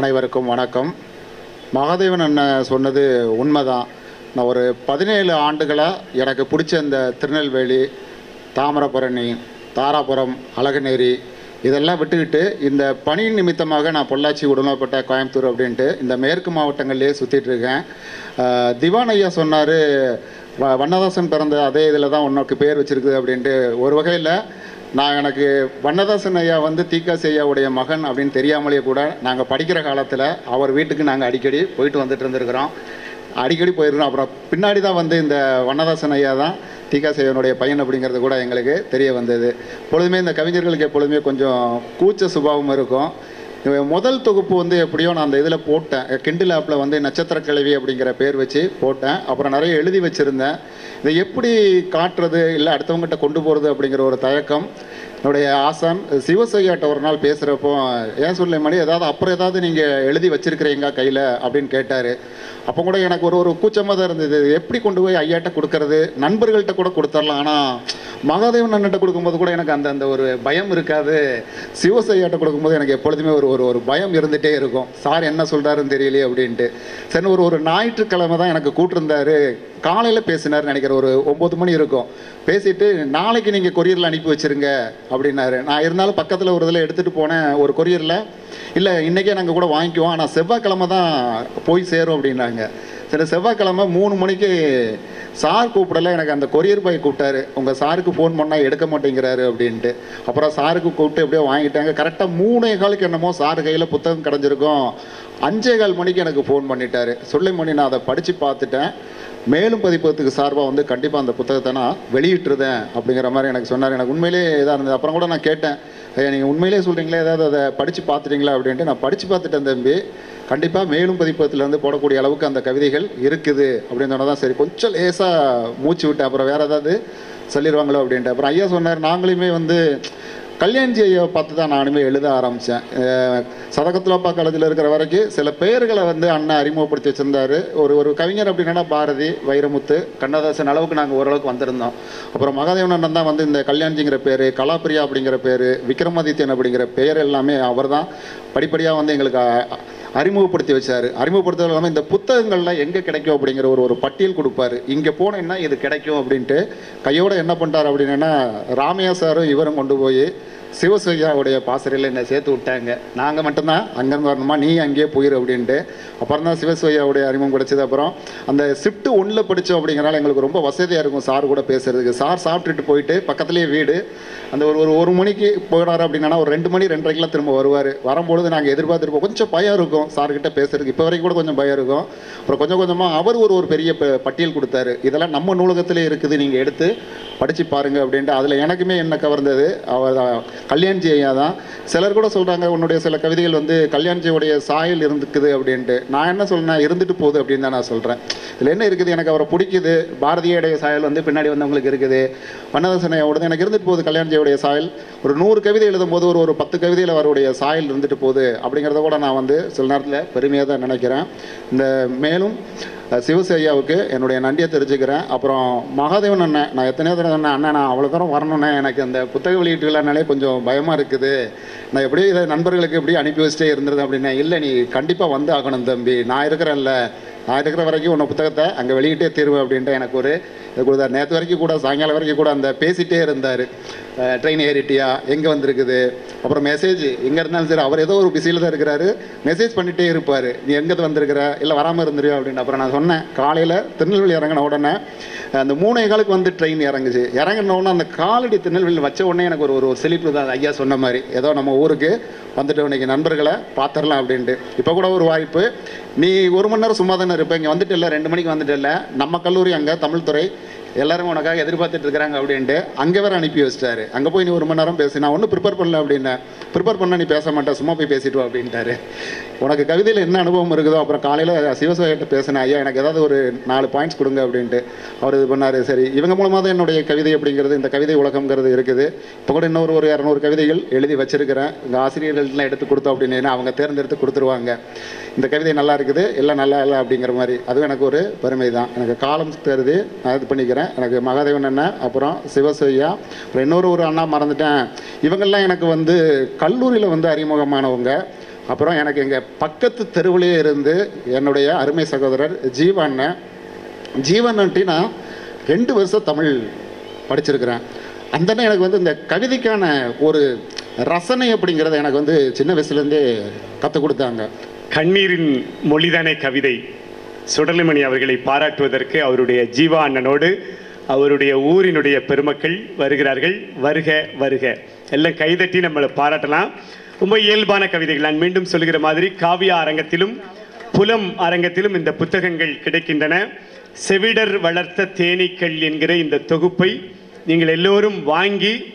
அனைவருக்கும் வணக்கம். மகாதேவன் அண்ணன் சொன்னது உண்மைதான். நான் ஒரு பதினேழு ஆண்டுகளாக எனக்கு பிடிச்ச இந்த திருநெல்வேலி தாமிரபரணி தாராபுரம் அழகுநேரி இதெல்லாம் விட்டுக்கிட்டு இந்த பணி நிமித்தமாக நான் பொள்ளாச்சி உடனப்பட்ட கோயம்புத்தூர் அப்படின்ட்டு இந்த மேற்கு மாவட்டங்கள்லேயே சுற்றிட்டு இருக்கேன். திவான் ஐயா சொன்னார் வண்ணதாசன் பிறந்த அதே இதில் தான் உனக்கு பேர் வச்சிருக்குது அப்படின்ட்டு. ஒரு வகையில் நான் எனக்கு வண்ணதாசன் ஐயா வந்து தீக்காசி ஐயாவுடைய மகன் அப்படின்னு தெரியாமலேயே கூட நாங்கள் படிக்கிற காலத்தில் அவர் வீட்டுக்கு நாங்கள் அடிக்கடி போயிட்டு வந்துட்டு இருந்திருக்கிறோம். அடிக்கடி போயிருக்கிறோம் அப்புறம் பின்னாடி தான் வந்து இந்த வண்ணதாசன் ஐயா தான் தீக்காசி ஐயனுடைய பையன் அப்படிங்கிறது கூட எங்களுக்கு தெரிய வந்தது. எப்பொழுதுமே இந்த கவிஞர்களுக்கு எப்பொழுதுமே கொஞ்சம் கூச்ச சுபாவம் இருக்கும். முதல் தொகுப்பு வந்து எப்படியோ நான் அந்த இதில் போட்டேன். கிண்டில் ஆப்பில் வந்து நட்சத்திர கிழவி அப்படிங்கிற பேர் வச்சு போட்டேன். அப்புறம் நிறைய எழுதி வச்சுருந்தேன். இதை எப்படி காட்டுறது? இல்லை அடுத்தவங்ககிட்ட கொண்டு போகிறது அப்படிங்கிற ஒரு தயக்கம். என்னுடைய ஆசான் சிவசையாட்ட ஒரு நாள் பேசுகிறப்போ ஏன் சொல்ல மணி ஏதாவது அப்புறம் ஏதாவது நீங்கள் எழுதி வச்சிருக்கிறீங்க கையில்? அப்படின்னு கேட்டார். அப்போ கூட எனக்கு ஒரு ஒரு கூச்சமாக தான் இருந்தது. எப்படி கொண்டு போய் ஐயாட்ட கொடுக்கறது? நண்பர்கள்ட்ட கூட கொடுத்துடலாம். ஆனால் மகாதேவன் அண்ணன்ட்ட கொடுக்கும்போது கூட எனக்கு அந்த அந்த ஒரு பயம் இருக்காது. சிவசையாட்ட கொடுக்கும்போது எனக்கு எப்பொழுதுமே ஒரு ஒரு ஒரு பயம் இருந்துகிட்டே இருக்கும். சார் என்ன சொல்கிறாருன்னு தெரியலையே அப்படின்ட்டு. சரி ஒரு ஒரு ஞாயிற்றுக்கிழமை தான் எனக்கு கூட்டிருந்தாரு காலையில் பேசினார் நினைக்கிற ஒரு ஒம்பது மணி இருக்கும். பேசிட்டு நாளைக்கு நீங்கள் கொரியரில் அனுப்பி வச்சிருங்க அப்படின்னாரு. நான் இருந்தாலும் பக்கத்தில் ஒரு இதில் எடுத்துகிட்டு போனேன் ஒரு கொரியரில். இல்லை இன்றைக்கே நாங்கள் கூட வாங்கிக்குவோம். ஆனால் செவ்வாய்க்கிழமை தான் போய் சேரும் அப்படின்னாங்க. சரி செவ்வாய்க்கிழமை மூணு மணிக்கு சார் கூப்பிடல. எனக்கு அந்த கொரியர் பாய் கூப்பிட்டாரு. உங்கள் சாருக்கு ஃபோன் பண்ணால் எடுக்க மாட்டேங்கிறாரு அப்படின்ட்டு. அப்புறம் சாருக்கு கூப்பிட்டு எப்படியோ வாங்கிட்டாங்க. கரெக்டாக மூணே காலுக்கு என்னமோ சார் கையில் புத்தகம் கிடஞ்சிருக்கும். அஞ்சே கால் மணிக்கு எனக்கு ஃபோன் பண்ணிட்டாரு. சொல்லி மணி நான் அதை படித்து பார்த்துட்டேன். மேலும் பதிப்பகத்துக்கு சார்பாக வந்து கண்டிப்பாக அந்த புத்தகத்தை நான் வெளியிட்டுருதேன் அப்படிங்கிற மாதிரி எனக்கு சொன்னார். எனக்கு உண்மையிலே இதாக இருந்தது. அப்புறம் கூட நான் கேட்டேன். ஐயா நீங்கள் உண்மையிலே சொல்கிறீங்களே ஏதாவது அதை படித்து பார்த்துட்டீங்களா அப்படின்ட்டு நான் படித்து பார்த்துட்டேன் தம்பி. கண்டிப்பாக மேலும் பதிப்பகத்துலேருந்து போடக்கூடிய அளவுக்கு அந்த கவிதைகள் இருக்குது அப்படின்னு சொன்னால் தான் சரி. கொஞ்சம் லேசாக மூச்சு விட்டேன் அப்புறம் வேறு ஏதாவது சொல்லிடுவாங்களோ அப்படின்ட்டு. அப்புறம் ஐயா சொன்னார் நாங்களுமே வந்து கல்யாண்ஜி ஐயாவை பார்த்து தான் நானுமே எழுத ஆரம்பித்தேன் சதகத்துலப்பா காலேஜில் இருக்கிற வரைக்கும் சில பெயர்களை வந்து அண்ணன் அறிமுகப்படுத்தி வச்சிருந்தாரு. ஒரு ஒரு கவிஞர் அப்படின்னா பாரதி வைரமுத்து கண்ணதாசன் அளவுக்கு நாங்கள் ஓரளவுக்கு வந்திருந்தோம். அப்புறம் மகாதேவன் அண்ணன் தான் வந்து இந்த கல்யாண்ஜிங்கிற பேர் கலாப்பிரியா அப்படிங்கிற பேர் விக்ரமாதித்யன் அப்படிங்கிற பெயர் எல்லாமே அவர் தான் படிப்படியாக வந்து எங்களுக்கு அறிமுகப்படுத்தி வச்சார். அறிமுகப்படுத்துறது இல்லாமல் இந்த புத்தகங்கள்லாம் எங்கே கிடைக்கும் அப்படிங்கிற ஒரு ஒரு பட்டியல் கொடுப்பாரு. இங்கே போனேன்னா இது கிடைக்கும் அப்படின்ட்டு கையோடு என்ன பண்ணிட்டார் அப்படின்னா ராமையா சாரும் இவரும் கொண்டு போய் சிவசையாவுடைய பாசறையில் என்னை சேர்த்து விட்டாங்க. நாங்கள் மட்டும்தான் அங்கேருந்து வரணுமா? நீ அங்கேயே போயிரு அப்படின்ட்டு. அப்புறம் தான் சிவசையாவுடைய அறிமுகம் கிடச்சது. அப்புறம் அந்த ஷிஃப்ட்டு ஒன்றில் படித்தோம் அப்படிங்கிறனால எங்களுக்கு ரொம்ப வசதியாக இருக்கும் சார் கூட பேசுகிறதுக்கு சார் சாப்பிட்டுட்டு போயிட்டு பக்கத்துலேயே வீடு. அந்த ஒரு ஒரு ஒரு மணிக்கு போயிடாரு அப்படின்னா ஒரு ரெண்டு மணி ரெண்டரைக்கெலாம் திரும்ப வருவார். வரும்பொழுது நாங்கள் எதிர்பார்த்துருப்போம். கொஞ்சம் பயம் இருக்கும் சார்கிட்ட பேசுறதுக்கு. இப்போ வரைக்கும் கூட கொஞ்சம் பயம் இருக்கும். அப்புறம் கொஞ்சம் கொஞ்சமாக அவர் ஒரு ஒரு பெரிய ப- பட்டியல் கொடுத்தாரு. இதெல்லாம் நம்ம நூலகத்திலே இருக்குது. நீங்கள் எடுத்து படித்து பாருங்கள் அப்படின்ட்டு. அதில் எனக்குமே என்ன கவர்ந்தது? அவர் தான் கல்யாண்ஜி ஐயா தான். சிலர் கூட சொல்கிறாங்க உன்னுடைய சில கவிதைகள் வந்து கல்யாண்ஜியோடைய சாயல் இருந்துக்குது அப்படின்ட்டு. நான் என்ன சொல்றேன் இருந்துட்டு போகுது அப்படின்னு தான் நான் சொல்கிறேன் இதில் என்ன இருக்குது? எனக்கு அவரை பிடிக்குது. பாரதியோடைய சாயல் வந்து பின்னாடி வந்தவங்களுக்கு இருக்குது. வண்ணதாசன் எனக்கு இருந்துட்டு போகுது கல்யாண்ஜியோடைய சாயல். ஒரு நூறு கவிதை எழுதும் போது ஒரு ஒரு பத்து கவிதையில் அவருடைய சாயல் இருந்துட்டு போகுது அப்படிங்கிறத கூட நான் வந்து சில நேரத்தில் பெருமையாக தான் நினைக்கிறேன். இந்த மேலும் சிவசி ஐயாவுக்கு என்னுடைய நன்றியை தெரிஞ்சுக்கிறேன். அப்புறம் மகாதேவன் அண்ணன் நான் எத்தனையோ தடவை சொன்னேன் அண்ணன் நான் அவ்வளோ தூரம் வரணுண்ணே எனக்கு அந்த புத்தக வெளியீட்டு விழானாலே கொஞ்சம் பயமாக இருக்குது. நான் எப்படியும் இதை நண்பர்களுக்கு எப்படி அனுப்பி வச்சுட்டே இருந்தது அப்படின்னா. இல்லை நீ கண்டிப்பாக வந்து ஆகணும் தம்பி. நான் இருக்கிறேன்ல. நான் இருக்கிற வரைக்கும் உன்னை புத்தகத்தை அங்கே வெளியிட்டே தீர்வேன் அப்படின்ட்டு எனக்கு ஒரு இது கொடுத்தாரு. நேற்று வரைக்கும் கூட சாயங்காலம் வரைக்கும் கூட அந்த பேசிகிட்டே இருந்தார். ட்ரெயின் ஏறிட்டியா? எங்கே வந்திருக்குது? அப்புறம் மெசேஜ் எங்கே இருந்தாலும் சரி அவர் ஏதோ ஒரு பிஸியில் தான் இருக்கிறாரு. மெசேஜ் பண்ணிகிட்டே இருப்பார். நீ எங்கே வந்திருக்கிற? இல்லை வராமல் இருந்துருவியா அப்படின்னு அப்புறம் நான் சொன்னேன் காலையில் திருநெல்வேலி இறங்கின உடனே அந்த மூணே காலுக்கு வந்து ட்ரெயின் இறங்குச்சு. இறங்கின உடனே அந்த காலடி திருநெல்வேலி வச்ச உடனே எனக்கு ஒரு ஒரு செழிப்பு தான். ஐயா சொன்ன மாதிரி ஏதோ நம்ம ஊருக்கு வந்துட்டு இன்னைக்கு. நண்பர்களை பார்த்துடலாம் அப்படின்ட்டு. இப்போ கூட ஒரு வாய்ப்பு. நீ ஒரு மணி நேரம் சும்மா தானே இருப்ப? இங்கே வந்துட்டு இல்லை ரெண்டு மணிக்கு வந்துட்டு இல்லை நம்ம கல்லூரி அங்கே தமிழ்துறை எல்லாரும் உனக்காக எதிர்பார்த்துட்டு இருக்கிறாங்க அப்படின்ட்டு அங்கே வேற அனுப்பி வச்சிட்டாரு. அங்கே போய் நீ ஒரு மணி நேரம் பேசு. நான் ஒன்றும் ப்ரிப்பேர் பண்ணல அப்படின்னேன் ப்ரிப்பேர் பண்ண நீ பேச மாட்டேன் சும்மா போய் பேசிட்டு அப்படின்ட்டாரு. உனக்கு கவிதையில் என்ன அனுபவம் இருக்குதோ அப்புறம் காலையில் சிவசாயிட்ட பேசினேன் ஐயா எனக்கு ஏதாவது ஒரு நாலு பாயிண்ட்ஸ் கொடுங்க அப்படின்ட்டு அவர் இது பண்ணார். சரி இவங்க மூலமாக தான் என்னுடைய கவிதை அப்படிங்கிறது இந்த கவிதை உலகம்ங்கிறது இருக்குது. இப்போ கூட இன்னொரு ஒரு இரநூறு கவிதைகள் எழுதி வச்சிருக்கிறேன். இந்த ஆசிரியர்கள்லாம் எடுத்து கொடுத்தோம் அப்படின்னு அவங்க தேர்ந்தெடுத்து கொடுத்துருவாங்க. இந்த கவிதை நல்லா இருக்குது எல்லாம் நல்லா இல்லை அப்படிங்கிற மாதிரி. அதுவும் எனக்கு ஒரு பெருமை தான் எனக்கு காலம் தருது நான் இது பண்ணிக்கிறேன். எனக்கு மகாதேவன் அண்ணன் அப்புறம் சிவசையா அப்புறம் இன்னொரு ஒரு அண்ணா மறந்துட்டேன். இவங்கெல்லாம் எனக்கு வந்து கல்லூரியில் வந்து அறிமுகமானவங்க. அப்புறம் எனக்கு எங்கள் பக்கத்து தெருவிலே இருந்து என்னுடைய அருமை சகோதரர் ஜீவண்ணன். ஜீவண்ணன்ட்டி நான் ரெண்டு வருஷம் தமிழ் படிச்சிருக்கிறேன். அந்த அண்ணன் எனக்கு வந்து இந்த கவிதைக்கான ஒரு ரசனை அப்படிங்கிறத எனக்கு வந்து சின்ன வயசுலேருந்தே கற்றுக் கொடுத்தாங்க. கண்ணீரின் மொழிதானே கவிதை? சுடலிமணி அவர்களை பாராட்டுவதற்கு அவருடைய ஜீவா அண்ணனோடு அவருடைய ஊரினுடைய பெருமக்கள் வருகிறார்கள். வருக வருக. எல்லாம் கைதட்டி நம்மளை பாராட்டலாம். ரொம்ப இயல்பான கவிதைகள். நான் மீண்டும் சொல்கிற மாதிரி காவிய அரங்கத்திலும் புலம் அரங்கத்திலும் இந்த புத்தகங்கள் கிடைக்கின்றன. செவிடர் வளர்த்த தேனீக்கள் என்கிற இந்த தொகுப்பை நீங்கள் எல்லோரும் வாங்கி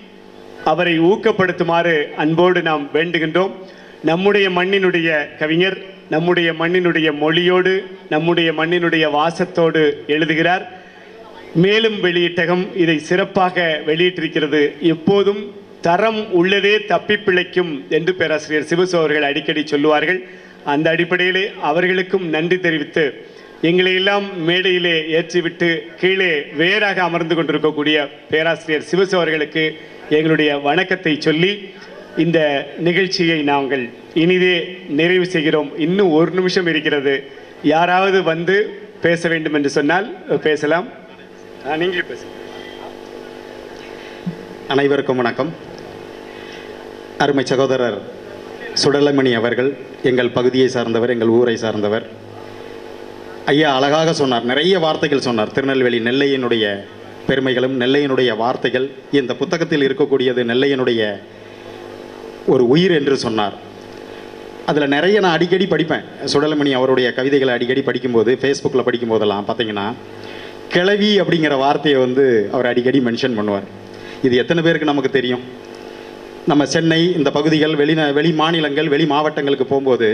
அவரை ஊக்கப்படுத்துமாறு அன்போடு நாம் வேண்டுகின்றோம். நம்முடைய மண்ணினுடைய கவிஞர் நம்முடைய மண்ணினுடைய மொழியோடு நம்முடைய மண்ணினுடைய வாசத்தோடு எழுதுகிறார். மேலும் வெளியிட்டகம் இதை சிறப்பாக வெளியிட்டிருக்கிறது. எப்போதும் தரம் உள்ளதே தப்பி பிழைக்கும் என்று பேராசிரியர் சிவசு அவர்கள் அடிக்கடி சொல்லுவார்கள். அந்த அடிப்படையிலே அவர்களுக்கும் நன்றி தெரிவித்து எங்களை எல்லாம் மேடையிலே ஏற்றிவிட்டு கீழே வேறாக அமர்ந்து கொண்டிருக்கக்கூடிய பேராசிரியர் சிவசு அவர்களுக்கு எங்களுடைய வணக்கத்தை சொல்லி இந்த நிகழ்ச்சியை நாங்கள் இனிதே நிறைவு செய்கிறோம். இன்னும் ஒரு நிமிஷம் இருக்கிறது. யாராவது வந்து பேச வேண்டும் என்று சொன்னால் பேசலாம். நீங்களே பேச அனைவருக்கும் வணக்கம். அருமை சகோதரர் சுடலமணி அவர்கள் எங்கள் பகுதியை சார்ந்தவர் எங்கள் ஊரை சார்ந்தவர். ஐயா அழகாக சொன்னார். நிறைய வார்த்தைகள் சொன்னார். திருநெல்வேலி நெல்லையினுடைய பெருமைகளும் நெல்லையினுடைய வார்த்தைகள் இந்த புத்தகத்தில் இருக்கக்கூடியது நெல்லையினுடைய ஒரு உயிர் என்று சொன்னார். அதில் நிறைய நான் அடிக்கடி படிப்பேன். சுடலமணி அவருடைய கவிதைகளை அடிக்கடி படிக்கும்போது ஃபேஸ்புக்கில் படிக்கும்போதெல்லாம் பார்த்தீங்கன்னா கிளவி அப்படிங்கிற வார்த்தையை வந்து அவர் அடிக்கடி மென்ஷன் பண்ணுவார். இது எத்தனை பேருக்கு நமக்கு தெரியும்? நம்ம சென்னை இந்த பகுதிகள் வெளி வெளி மாநிலங்கள் வெளி மாவட்டங்களுக்கு போகும்போது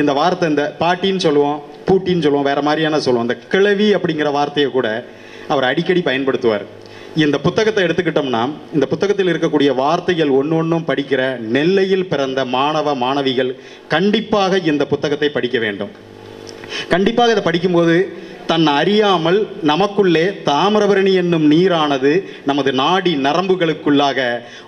இந்த வார்த்தை இந்த பாட்டின்னு சொல்லுவோம் பூட்டின்னு சொல்லுவோம் வேறு மாதிரியான சொல்லுவோம். இந்த கிளவி அப்படிங்கிற வார்த்தையை கூட அவர் அடிக்கடி பயன்படுத்துவார். இந்த புத்தகத்தை எடுத்துக்கிட்டோம்னா இந்த புத்தகத்தில் இருக்கக்கூடிய வார்த்தைகள் ஒன்று ஒன்றும் படிக்கிற நெல்லையில் பிறந்த மாணவ மாணவிகள் கண்டிப்பாக இந்த புத்தகத்தை படிக்க வேண்டும். கண்டிப்பாக இதை படிக்கும்போது தன் அறியாமல் நமக்குள்ளே தாமிரபரணி என்னும் நீரானது நமது நாடி நரம்புகளுக்குள்ளாக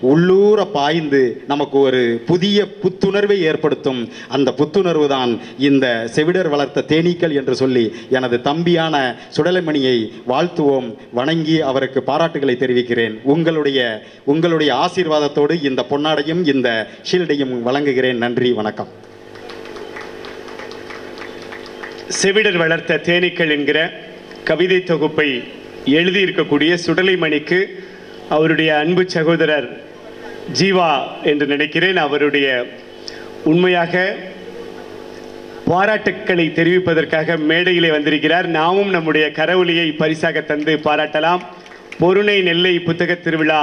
உள்ளூர பாய்ந்து நமக்கு ஒரு புதிய புத்துணர்வை ஏற்படுத்தும். அந்த புத்துணர்வு தான் இந்த செவிடர் வளர்த்த தேனீக்கள் என்று சொல்லி எனது தம்பியான சுடலைமணியை வாழ்த்துவோம். வணங்கி அவருக்கு பாராட்டுகளை தெரிவிக்கிறேன். உங்களுடைய உங்களுடைய ஆசீர்வாதத்தோடு இந்த பொன்னாடையும் இந்த ஷீல்டையும் வழங்குகிறேன். நன்றி வணக்கம். செவிடர் வளர்த்த தேனீக்கள் என்கிற கவிதை தொகுப்பை எழுதியிருக்கக்கூடிய சுடலைமணிக்கு அவருடைய அன்பு சகோதரர் ஜீவா என்று நினைக்கிறேன். அவருடைய உண்மையாக பாராட்டுக்களை தெரிவிப்பதற்காக மேடையிலே வந்திருக்கிறார். நாமும் நம்முடைய கரவொலியை பரிசாக தந்து பாராட்டலாம். பொருணை நெல்லை புத்தக திருவிழா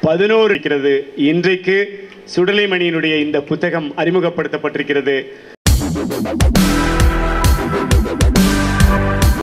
பதினோரு இருக்கிறது. இன்றைக்கு சுடலைமணியினுடைய இந்த புத்தகம் அறிமுகப்படுத்தப்பட்டிருக்கிறது.